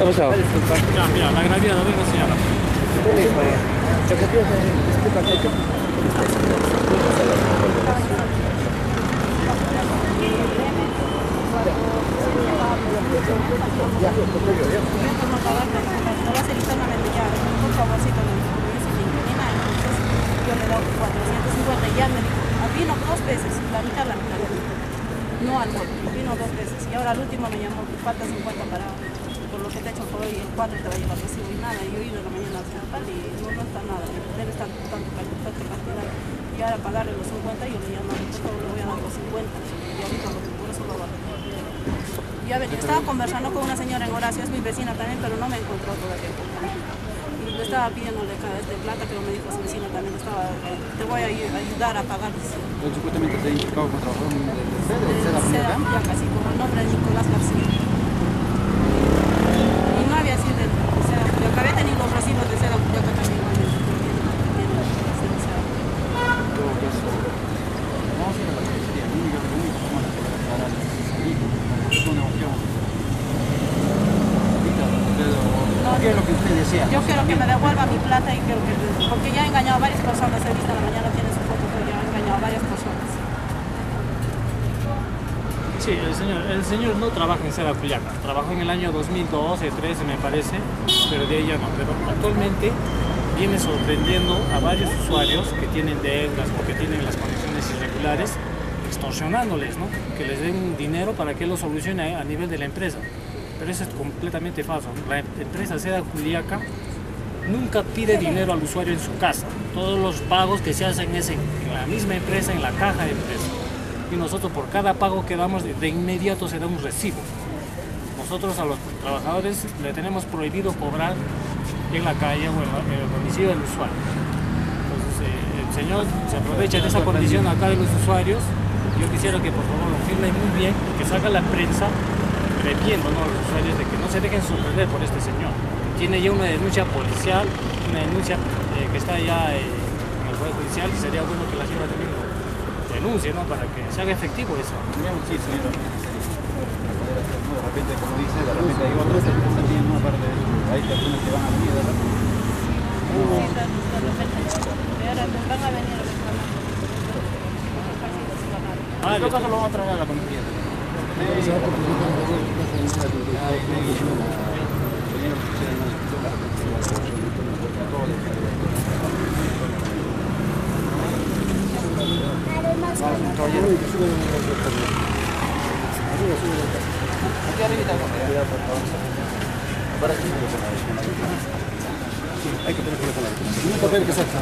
ha pasado? Ya, mira, la gravedad, venga no pagarme, no va a ser internamente ya, por favorcito, me dijo, yo soy inquilina, entonces yo le he dado 450 y ya me dijo, "Ah, vino dos veces, la mitad, la mitad, no al no, vino dos veces y ahora al último me llamó, falta 50 para, por lo que te he hecho por hoy, el 4 te va a llevar recibo y nada, yo he ido en la mañana al central y no, no está nada, debe estar tanto, cantidad y ahora pagarle los 50 yo le llamo, por favor le voy a dar los 50 y ahorita lo- por eso lo va a ya ven, estaba conversando con una señora en Horacio, es mi vecina también, pero no me encontró todavía. Y le estaba pidiéndole cada vez de plata, pero me dijo su vecina también, estaba, eh, te voy a ayu- ayudar a pagar. supuestamente te ha indicado como trabajador de de seda, Seda, ya casi, con el nombre de Nicolás García. Y no había sido de seda, yo acabé teniendo los recibos de seda, yo acá también. igualmente, porque tiene- tiene seda. En todo caso, vamos a ir a la policía. Lo único, lo único que vamos a hacer es aclarar es salir, como una opción. Ahorita, pero, ¿Qué Yo quiero que me devuelva mi plata y quiero que, porque ya he engañado a varias personas, he visto en la mañana tiene su foto, pero ya he engañado a varias personas. Sí, el señor, el señor no trabaja en Seda Culiaca, trabajó en el año 2012, 13 me parece, pero de ahí ya no. Pero actualmente viene sorprendiendo a varios usuarios que tienen deudas o que tienen las conexiones irregulares, extorsionándoles, ¿no? Que les den dinero para que lo solucione a nivel de la empresa. Pero eso es completamente falso. La empresa Seda Juliaca nunca pide dinero al usuario en su casa. Todos los pagos que se hacen es en, la misma empresa, en la caja de empresa. Y nosotros por cada pago que damos de, inmediato se da un recibo. Nosotros a los trabajadores le tenemos prohibido cobrar en la calle o en el domicilio del usuario. Entonces eh, el señor se aprovecha de esa condición acá de los usuarios. Yo quisiera que por favor lo firme muy bien y que salga la prensa previendo ¿no? a los usuarios de que no se dejen sorprender por este señor. Tiene ya una denuncia policial, una denuncia eh, que está ya eh, en el Poder Judicial y sería bueno que la señora también lo denuncie ¿no? para que se haga efectivo eso. Sí, señor. De repente, como dice, de repente hay otras que también, ¿no? Aparte, hay personas que van a venir, repente. Sí, de- repente, y ahora me van a venir a reclamar. Ah, caso, lo vamos a traer a la policía. Aquí arriba Hay que poner con la Un papel que saca.